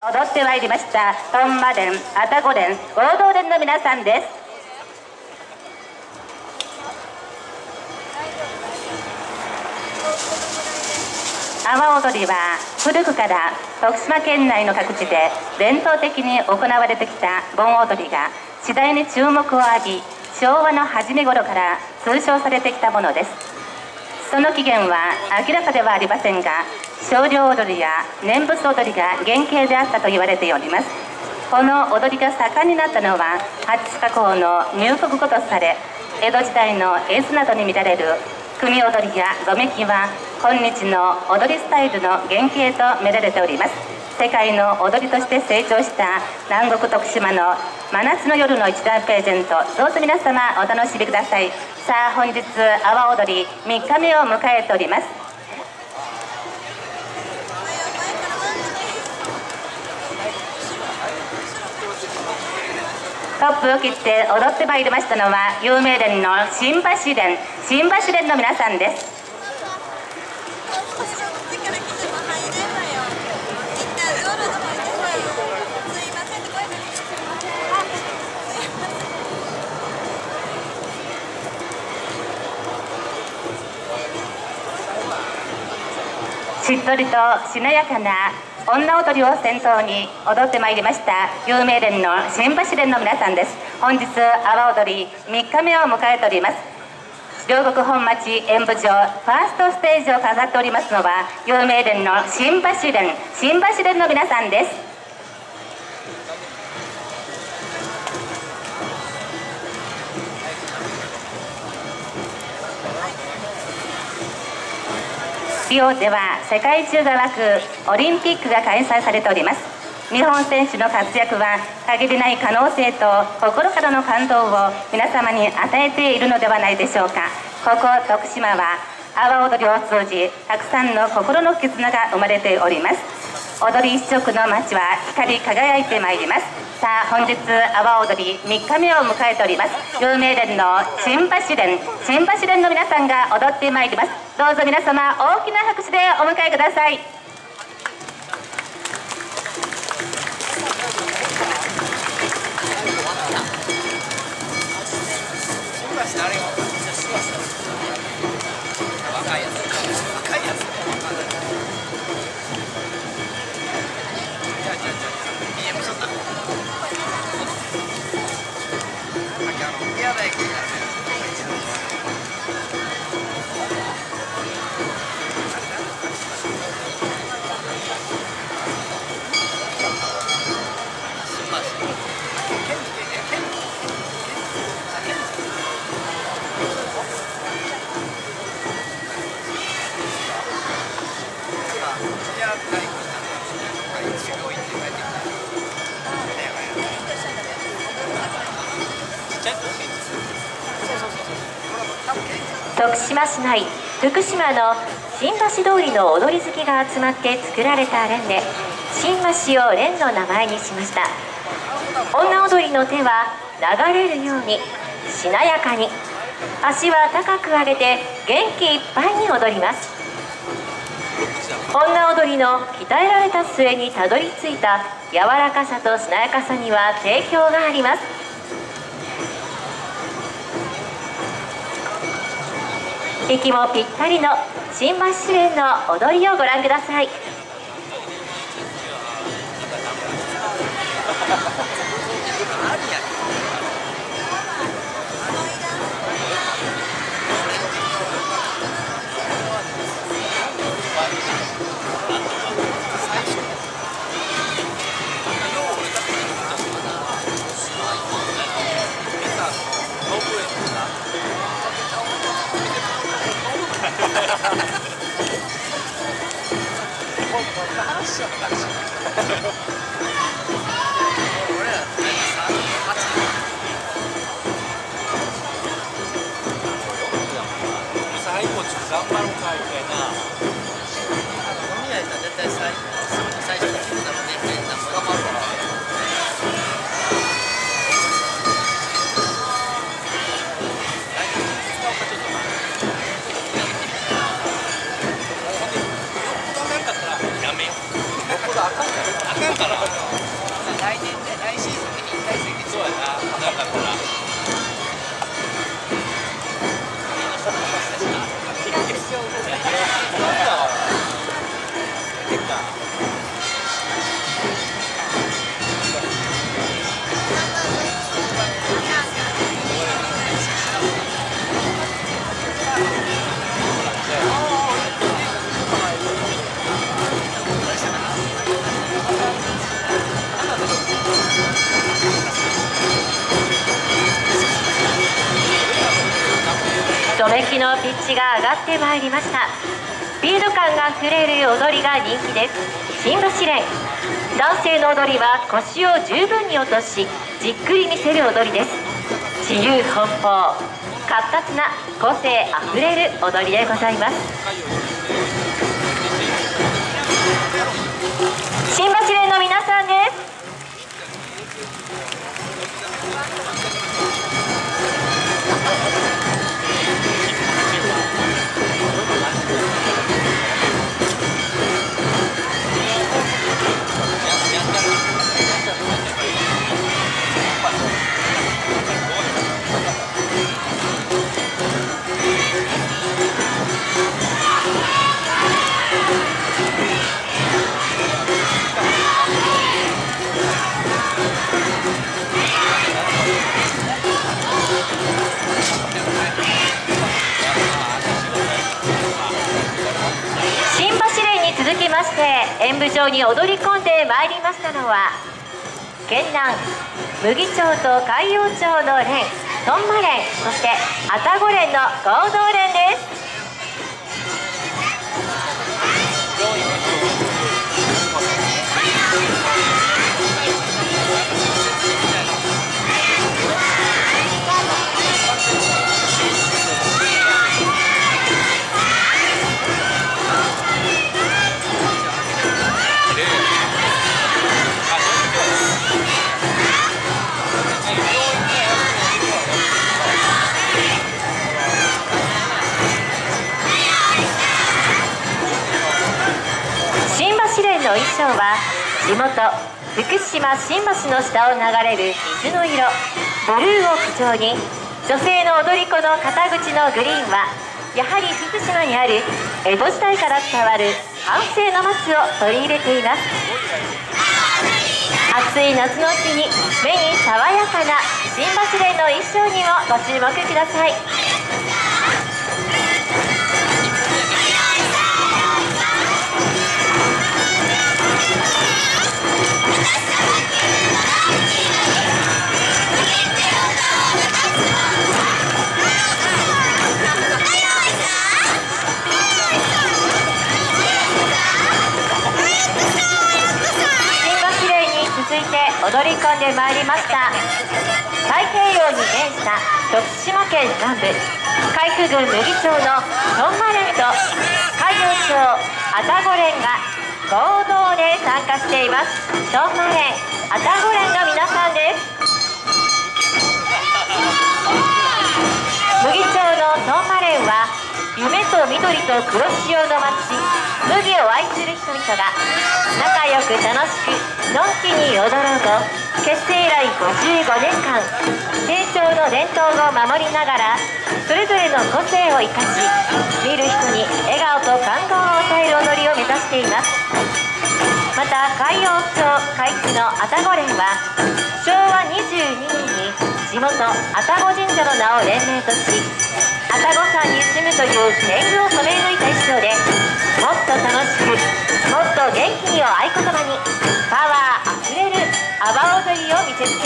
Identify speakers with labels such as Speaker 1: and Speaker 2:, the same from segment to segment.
Speaker 1: 踊ってまいりました。トンマ連愛宕連合同連の皆さんです。阿波踊りは古くから徳島県内の各地で伝統的に行われてきた盆踊りが次第に注目を浴び昭和の初め頃から通称されてきたものです。その起源は明らかではありませんが少量踊りや念仏踊りが原型であったと言われております。この踊りが盛んになったのは八加工の入国後とされ江戸時代の絵図などに見られる組踊りやごめきは今日の踊りスタイルの原型と見られております。世界の踊りとして成長した南国徳島の真夏の夜の一段プレゼントどうぞ皆様お楽しみください。さあ本日阿波踊り3日目を迎えております。トップを切って踊ってまいりましたのは有名連の新橋連新橋連の皆さんです。しっとりとしなやかな女踊りを先頭に踊ってまいりました有名連の新橋連の皆さんです。本日阿波踊り3日目を迎えております。両国本町演舞場ファーストステージを飾っておりますのは有名連の新橋連新橋連の皆さんです。リオでは世界中が沸くオリンピックが開催されております。日本選手の活躍は限りない可能性と心からの感動を皆様に与えているのではないでしょうか。ここ徳島は阿波踊りを通じたくさんの心の絆が生まれております。踊り一色の街は光り輝いてまいります。さあ本日阿波踊り3日目を迎えております。有名連の新橋連新橋連の皆さんが踊ってまいります。どうぞ皆様大きな拍手でお迎えください若い。徳島市内福島の新橋通りの踊り好きが集まって作られた連で新橋を連の名前にしました。女踊りの手は流れるようにしなやかに。足は高く上げて元気いっぱいに踊ります。女踊りの鍛えられた末にたどり着いた柔らかさとしなやかさには定評があります。息もぴったりの新橋市連の踊りをご覧ください。Oh, shit. Dracula.
Speaker 2: とめきのピッチが上がってまいりました。スピード感があふれる踊りが人気です。新橋連男性の踊りは腰を十分に落としじっくり見せる踊りです。自由奔放。活発な個性あふれる踊りでございます。新橋連の皆さんです。して演舞場に踊り込んでまいりましたのは県南麦町と海陽町の連トンマ連そして愛宕連の合同連です。は地元福島新橋の下を流れる水の色ブルーを基調に女性の踊り子の肩口のグリーンはやはり福島にある江戸時代から伝わる反省の松を取り入れています暑い夏の日に目に爽やかな新橋連の衣装にもご注目ください踊り込んでまいりました。太平洋に面した徳島県南部海部郡麦町のトンマ連と海洋町愛宕連が合同で参加しています。トンマ連愛宕連の皆さんです。麦町のトンマ連は夢と緑と黒潮の町麦を愛する人々が仲良く楽しくのんきに踊ろうと結成以来55年間成長の伝統を守りながらそれぞれの個性を生かし見る人に笑顔と感動を与える踊りを目指しています。また海洋町海津の愛宕連は昭和22年に地元愛宕神社の名を連名とし愛宕山に住むという天狗を染め抜いた衣装で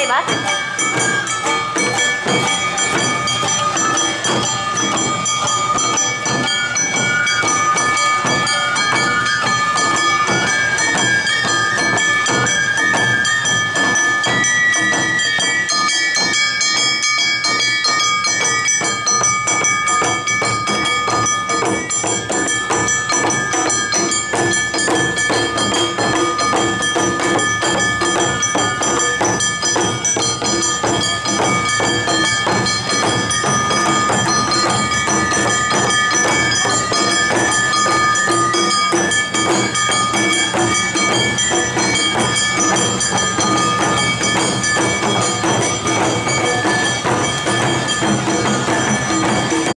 Speaker 2: ます。